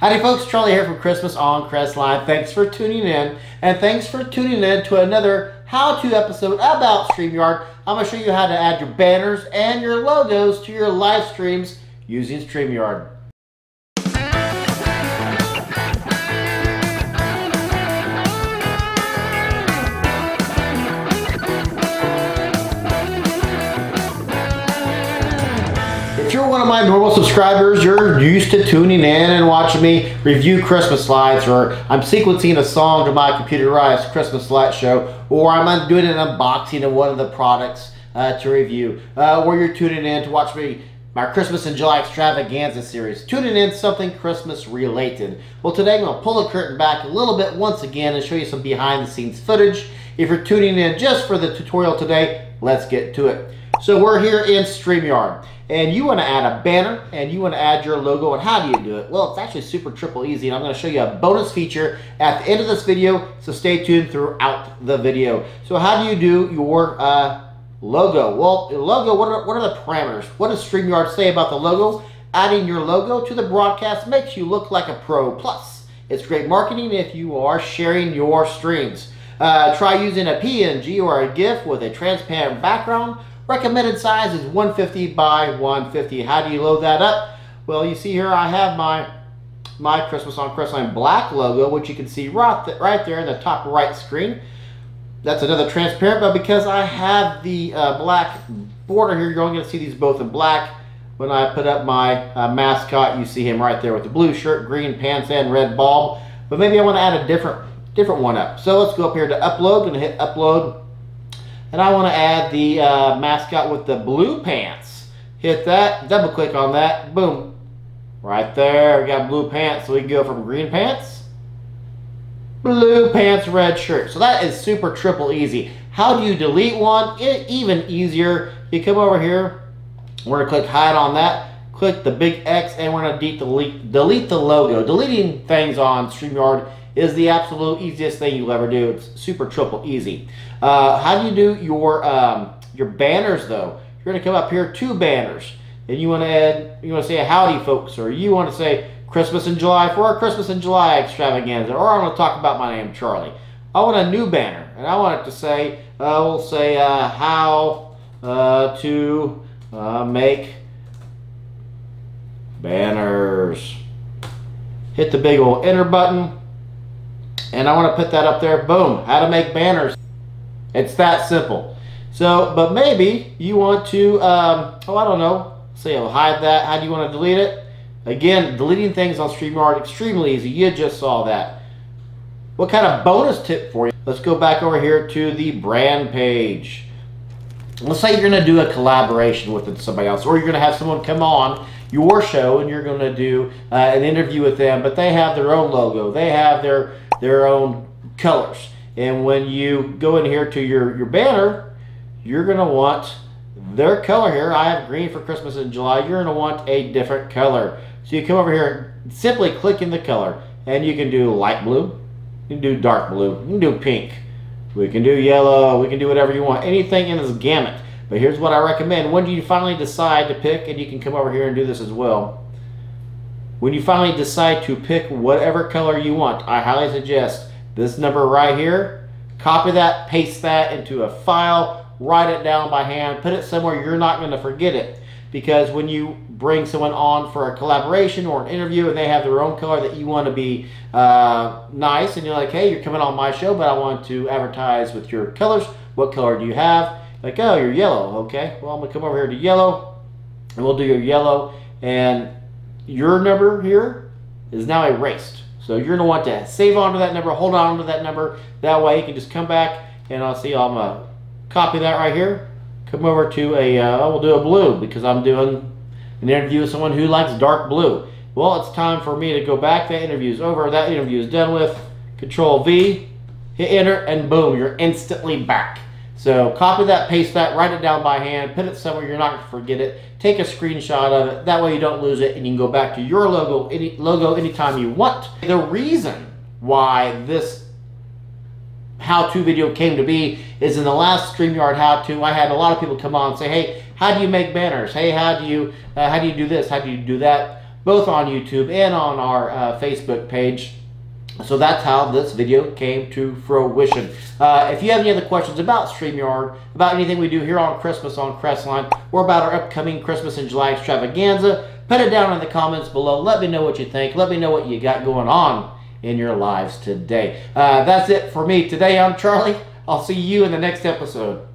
Howdy folks, Charlie here from Christmas on Crestline. Thanks for tuning in, and thanks for tuning in to another how-to episode about StreamYard. I'm going to show you how to add your banners and your logos to your live streams using StreamYard. One of my normal subscribers, you're used to tuning in and watching me review Christmas lights, or I'm sequencing a song to my computerized Christmas light show, or I'm doing an unboxing of one of the products uh, to review, uh, or you're tuning in to watch me my Christmas in July extravaganza series, tuning in something Christmas related. Well, today I'm going to pull the curtain back a little bit once again and show you some behind the scenes footage. If you're tuning in just for the tutorial today, let's get to it. So we're here in StreamYard and you want to add a banner and you want to add your logo and how do you do it? Well, it's actually super triple easy and I'm going to show you a bonus feature at the end of this video, so stay tuned throughout the video. So how do you do your uh, logo? Well, logo, what are, what are the parameters? What does StreamYard say about the logo? Adding your logo to the broadcast makes you look like a pro. Plus, it's great marketing if you are sharing your streams. Uh, try using a PNG or a GIF with a transparent background Recommended size is 150 by 150. How do you load that up? Well, you see here I have my my Christmas on Crestline black logo, which you can see right, th right there in the top right screen. That's another transparent, but because I have the uh, black border here, you're only going to see these both in black. When I put up my uh, mascot, you see him right there with the blue shirt, green pants, and red bulb. But maybe I want to add a different different one up. So let's go up here to upload and hit upload and I want to add the uh, mascot with the blue pants. Hit that, double click on that, boom. Right there, we got blue pants. So we can go from green pants, blue pants, red shirt. So that is super triple easy. How do you delete one? It, even easier. You come over here, we're gonna click hide on that, click the big X, and we're gonna delete, delete the logo. Deleting things on StreamYard is the absolute easiest thing you'll ever do. It's super triple easy. Uh, how do you do your um, your banners though? You're gonna come up here two banners, and you want to add you want to say howdy folks, or you want to say Christmas in July for our Christmas in July extravaganza, or I want to talk about my name Charlie. I want a new banner, and I want it to say uh, we'll say uh, how uh, to uh, make banners. Hit the big old enter button and I want to put that up there. Boom, how to make banners. It's that simple. So, but maybe you want to, um, oh, I don't know, say I'll hide that. How do you want to delete it? Again, deleting things on StreamYard, extremely easy. You just saw that. What kind of bonus tip for you? Let's go back over here to the brand page. Let's say you're going to do a collaboration with somebody else, or you're going to have someone come on your show and you're going to do uh, an interview with them, but they have their own logo. They have their their own colors. And when you go in here to your, your banner, you're going to want their color here. I have green for Christmas in July. You're going to want a different color. So you come over here, simply click in the color, and you can do light blue, you can do dark blue, you can do pink, we can do yellow, we can do whatever you want, anything in this gamut. But here's what I recommend. When you finally decide to pick, and you can come over here and do this as well, when you finally decide to pick whatever color you want, I highly suggest this number right here, copy that, paste that into a file, write it down by hand, put it somewhere you're not going to forget it. Because when you bring someone on for a collaboration or an interview and they have their own color that you want to be uh, nice and you're like, hey, you're coming on my show, but I want to advertise with your colors. What color do you have? Like, oh, you're yellow. Okay, well, I'm going to come over here to yellow and we'll do your yellow. And your number here is now erased. So you're going to want to save onto that number, hold on to that number. That way you can just come back and I'll see I'm going to copy that right here. Come over to a, uh, we'll do a blue because I'm doing an interview with someone who likes dark blue. Well, it's time for me to go back. That interview is over. That interview is done with. Control V, hit enter, and boom, you're instantly back. So copy that, paste that, write it down by hand, put it somewhere you're not going to forget it. Take a screenshot of it. That way you don't lose it and you can go back to your logo, any, logo anytime you want. The reason why this how-to video came to be is in the last StreamYard how-to, I had a lot of people come on and say, hey, how do you make banners? Hey, how do you, uh, how do you do this? How do you do that? both on YouTube and on our uh, Facebook page. So that's how this video came to fruition. Uh, if you have any other questions about StreamYard, about anything we do here on Christmas on Crestline, or about our upcoming Christmas in July extravaganza, put it down in the comments below. Let me know what you think. Let me know what you got going on in your lives today. Uh, that's it for me today. I'm Charlie. I'll see you in the next episode.